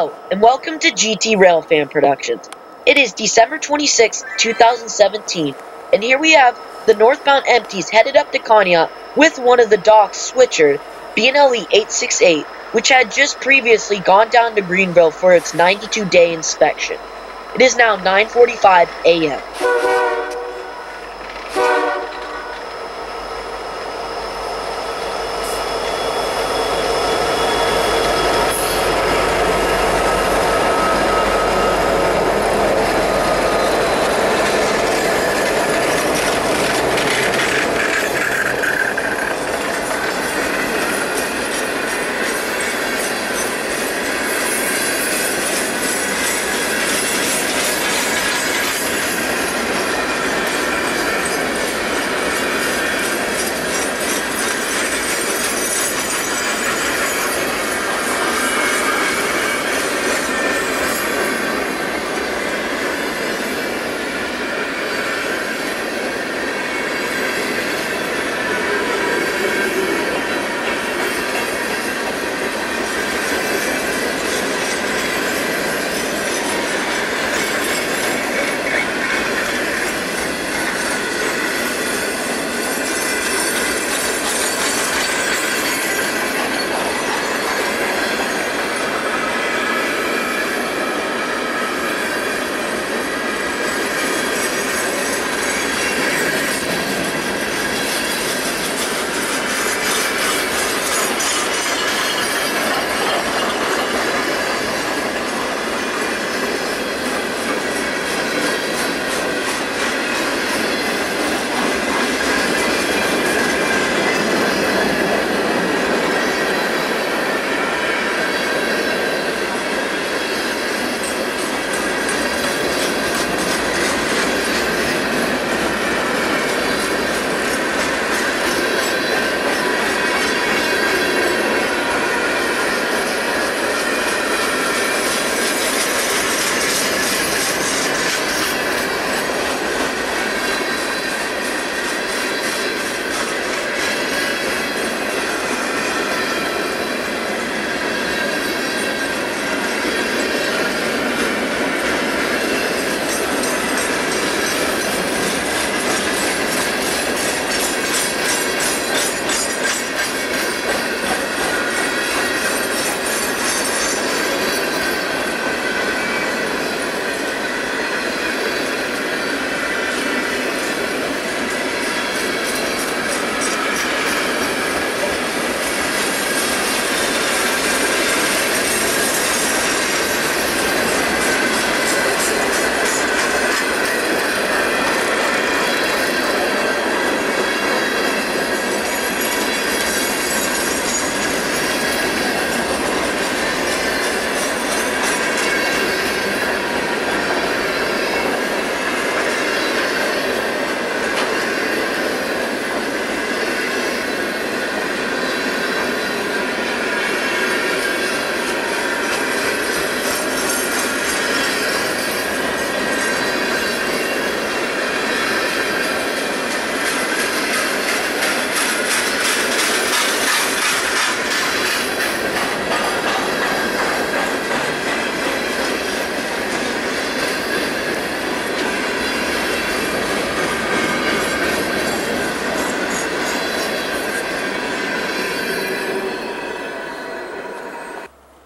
Hello, and welcome to GT Railfan Productions. It is December 26, 2017, and here we have the northbound empties headed up to Conneaut with one of the docks switcher, B&LE 868, which had just previously gone down to Greenville for its 92-day inspection. It is now 9.45 a.m.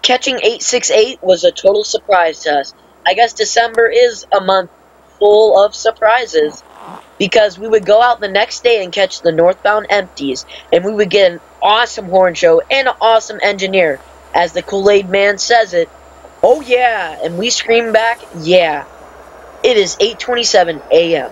Catching 868 was a total surprise to us. I guess December is a month full of surprises because we would go out the next day and catch the northbound empties and we would get an awesome horn show and an awesome engineer. As the Kool-Aid man says it, oh yeah, and we scream back, yeah. It is 8.27 a.m.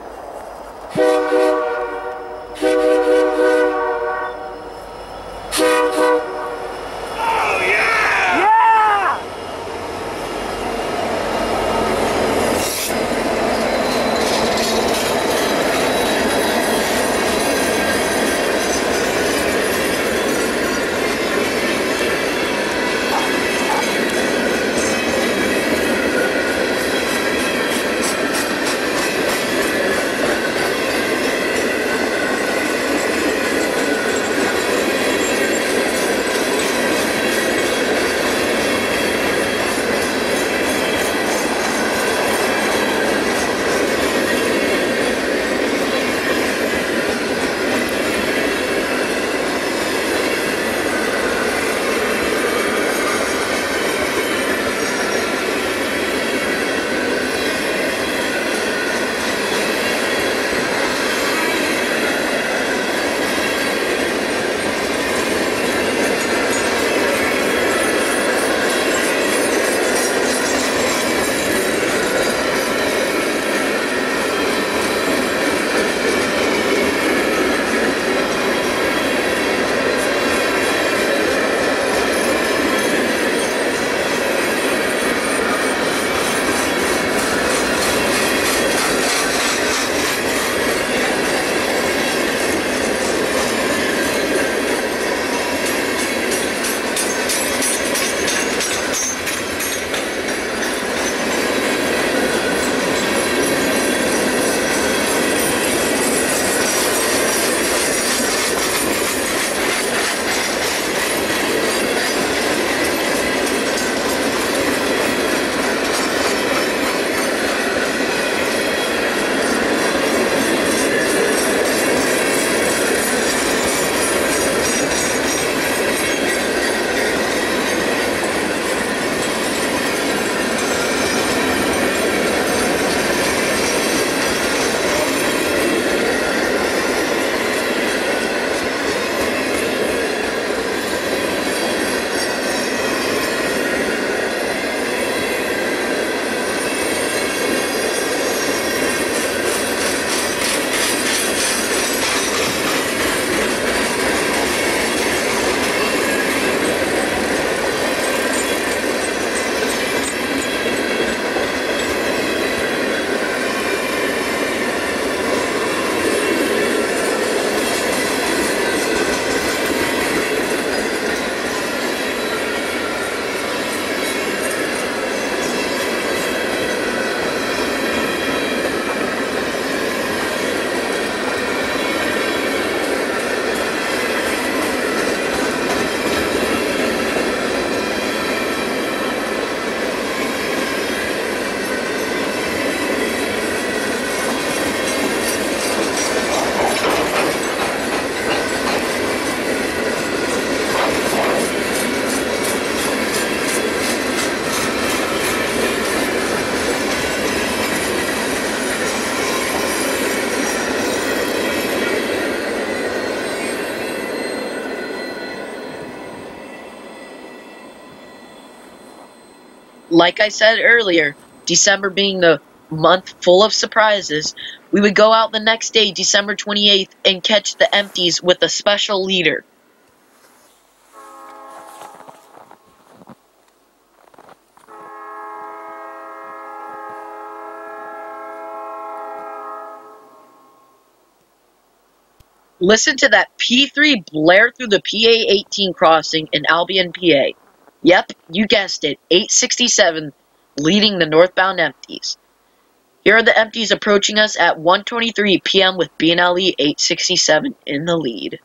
like I said earlier, December being the month full of surprises, we would go out the next day, December 28th, and catch the empties with a special leader. Listen to that P3 blare through the PA-18 crossing in Albion, PA. Yep, you guessed it, 867 leading the northbound empties. Here are the empties approaching us at 1.23 p.m. with B&LE 867 in the lead.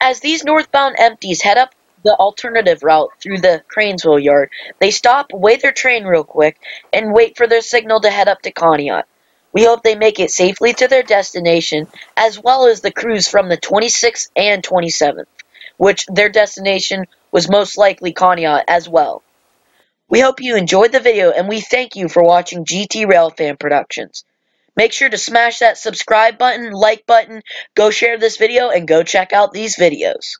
As these northbound empties head up the alternative route through the Cranesville yard, they stop, weigh their train real quick, and wait for their signal to head up to Conneaut. We hope they make it safely to their destination, as well as the crews from the 26th and 27th, which their destination was most likely Conneaut as well. We hope you enjoyed the video, and we thank you for watching GT Rail Fan Productions. Make sure to smash that subscribe button, like button, go share this video, and go check out these videos.